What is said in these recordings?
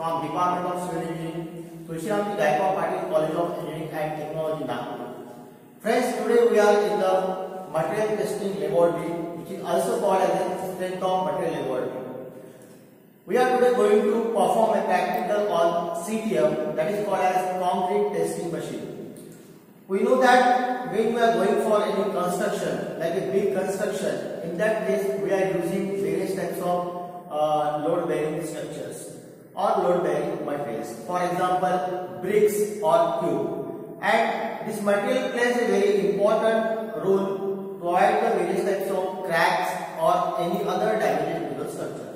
from Department of Civil Engineering, Tulsiram Gaikwad Patil College of Engineering and Technology, Nagpur. Friends, today we are in the material testing laboratory, which is also called as the strength of material laboratory. We are today going to perform a practical on CTM that is called as concrete testing machine. We know that when we are going for any construction, like a big construction, in that case we are using various types of uh, load bearing structures or load bearing materials. For example, bricks or cube. And this material plays a very important role to avoid the various types of cracks or any other damage to the structure.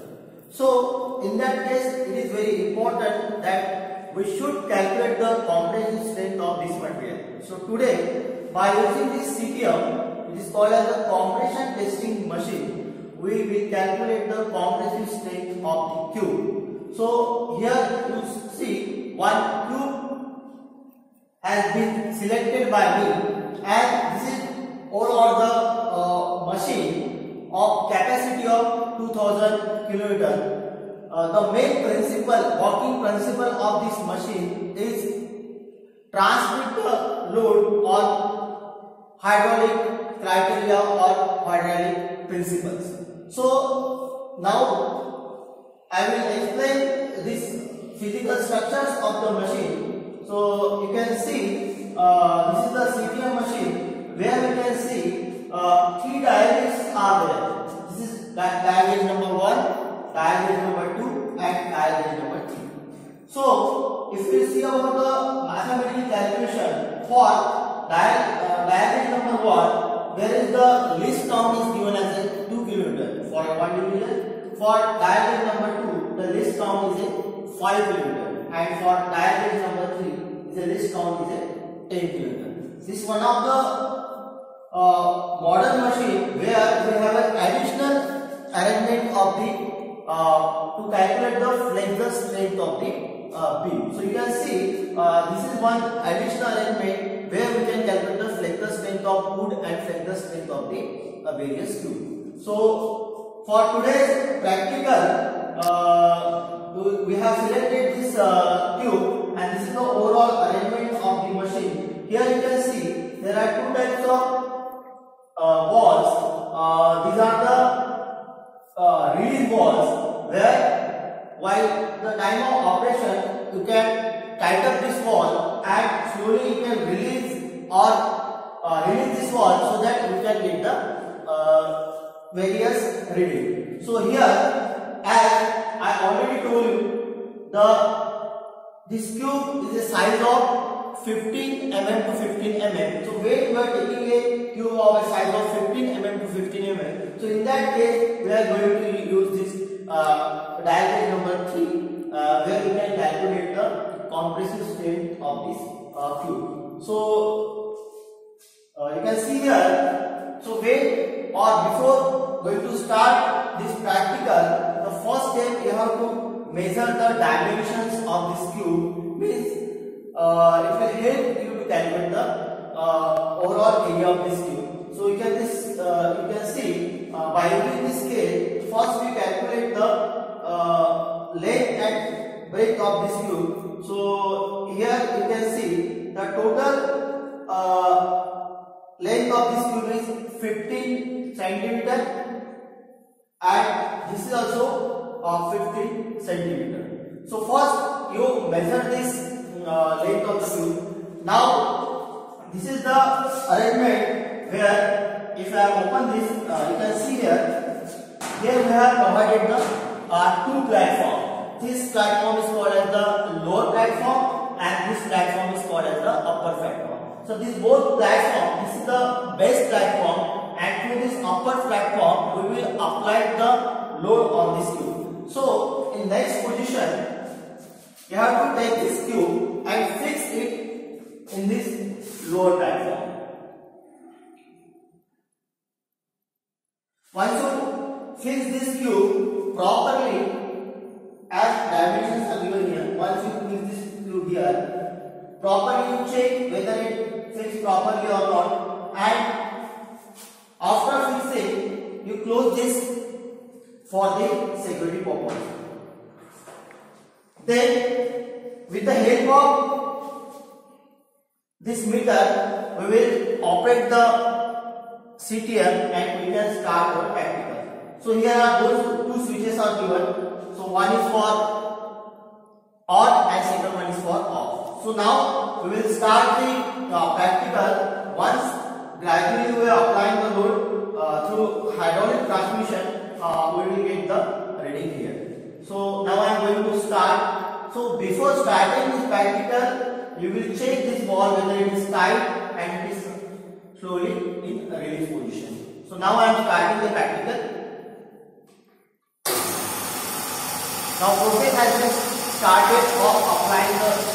So, in that case, it is very important that we should calculate the compression strength of this material. So, today, by using this CTM, which is called as the compression testing machine, we will calculate the compression strength of the cube. So, here you see one cube has been selected by me and this is overall the uh, machine of capacity of 2000 kilonewton. Uh, the main principle, working principle of this machine is transmit the load on hydraulic criteria or hydraulic principles. So now I will explain this physical structures of the machine. So you can see uh, this is the CTM machine where we can see uh, three diagrams are there. This is diagram number one, diagram number two, and diagram number three. So if we see about the mathematical calculation for diag uh, diagram number one, there is the least count is given as a 2 kilonewton for a 1 division. For diagram number 2, the least count is a 5 kilonewton. And for diagram number 3, the least count is a 10 kilonewton. This is one of the uh, modern machine where we have an additional arrangement of the uh, to calculate the flexure strength of the uh, beam. So you can see uh, this is one additional arrangement where we can calculate the flexure strength of wood and flexure strength of the uh, various cube. So for today's practical, uh, we have selected this uh, cube and this is the overall arrangement of the machine. Here you can see there are two types of uh, walls. Uh, these are the uh, release walls where while the time of operation you can tighten up this wall and slowly you can release or uh, release this wall so that you can get the uh, various reading. So here as I already told you the this cube is a size of 15 mm to 15 mm. So when we are taking a cube of a size of 15 mm to 15 mm, so in that case we are going to use this uh, diagram number 3 uh, where we can calculate the compressive strength of this uh, cube. So uh, you can see here, so when or before going to start this practical, the first step you have to measure the dimensions of this cube means uh, it will help you to calculate the uh, overall area of this cube. So you can this uh, you can see uh, by using this scale. First we calculate the uh, length and breadth of this cube. So here you can see the total uh, length of this cube is 15 centimeter and this is also uh, 15 centimeter. So first you measure this uh, length of the cube. Now this is the arrangement where if I open this, uh, you can see here. Here we have provided the uh, two platform. This platform is called as the lower platform, and this platform is called as the upper platform. So this both platform, this is the best platform, and through this upper platform we will apply the load on this cube. So in next position, you have to take this cube and fix it in this lower platform. Once you fix this cube properly as dimensions are given here, once you fix this cube here, properly you check whether it fits properly or not and after fixing you close this for the security purpose. Then with the help of this meter we will operate the CTM and we can start our practical. So here are those two switches are given. So one is for on and second one is for off. So now we will start the uh, practical once gradually we are applying the load uh, through hydraulic transmission uh, we will get the reading here. So now I am going to start. So before starting this practical you will check this ball whether it is tight and it is slowly in release position. So now I am starting the practical. Now process has been started of applying the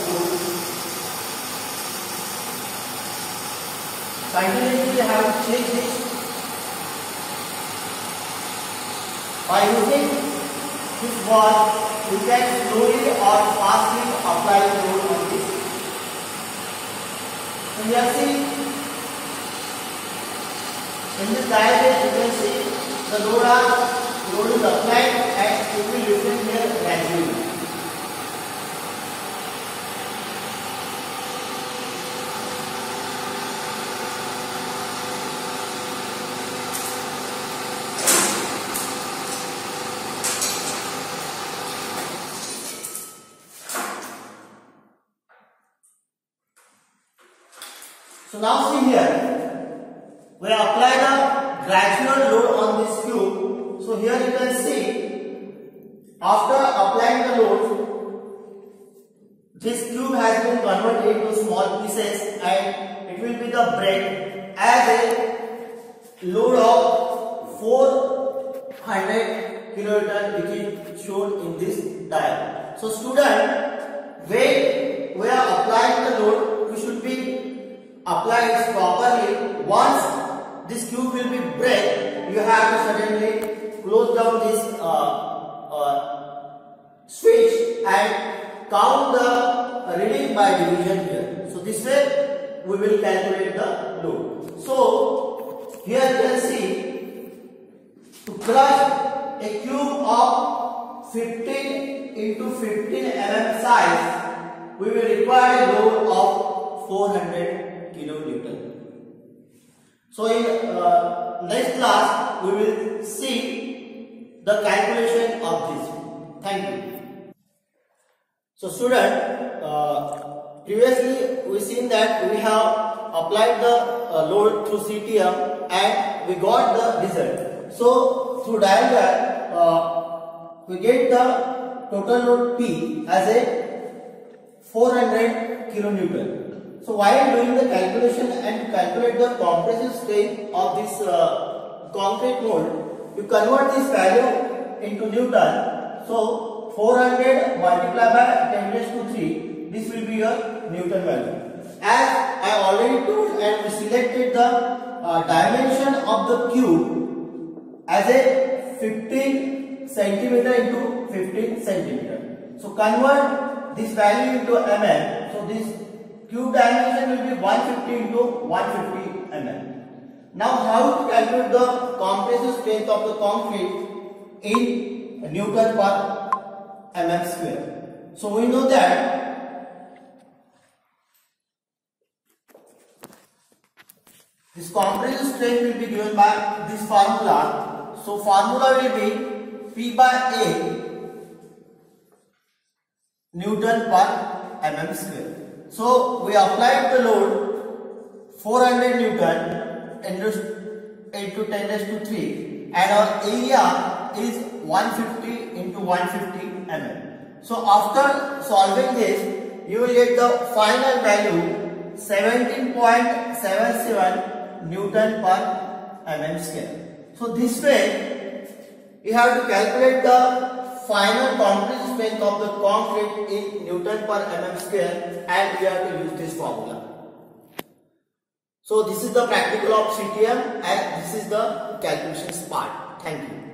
load. Continuously have check this by using this ball you can slowly or fastly apply the load on this. So here see in this diagram you can see the load are load is applied and it will loosen here gradually. So now see here, we apply the gradual load on this cube. So here you can see, after applying the load, this cube has been converted into small pieces and it will be the bread as a load of 400 kilonewton which is shown in this diagram. So student, when we are applying the load, we should be apply it properly. Once this tube will be break, you have to suddenly close down this uh, uh, switch and count the reading by division here. So this way we will calculate the load. So here you can see to crush a cube of 15 into 15 mm size, we will require a load of 400 kilonewton. So in uh, next class we will see the calculation of this. Thank you. So student, uh, previously we seen that we have applied the uh, load through CTM and we got the result. So through diagram uh, we get the total load P as a 400 kilonewton. So while doing the calculation and calculate the compressive strength of this uh, concrete mold, you convert this value into Newton. So 400 multiplied by 10 raised to 3, this will be your Newton value. As I already told and we selected the uh, dimension of the cube as a 15 centimeter into 15 centimeter. So convert this value into mm. So this cube dimension will be 150 into 150 mm. Now how to calculate the compressive strength of the concrete in Newton per mm square. So we know that this compressive strength will be given by this formula. So formula will be P by A Newton per mm square. So we applied the load 400 Newton into 10 raised to 3 and our area is 150 into 150 mm. So after solving this you will get the final value 17.77 Newton per mm square. So this way you have to calculate the final compressive strength of the concrete in Newton per mm square and we have to use this formula. So this is the practical of CTM and this is the calculations part. Thank you.